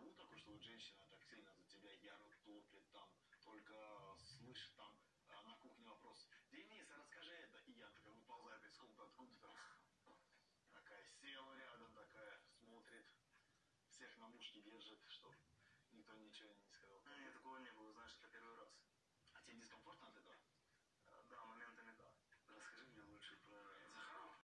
человечек очень что вот женщина так сильно за тебя яро топит, там, только слышит там а, на кухне вопрос, Денис, расскажи это, и я такая выползает из комнаты откуда-то, такая села рядом, такая, смотрит, всех на мушке держит, что.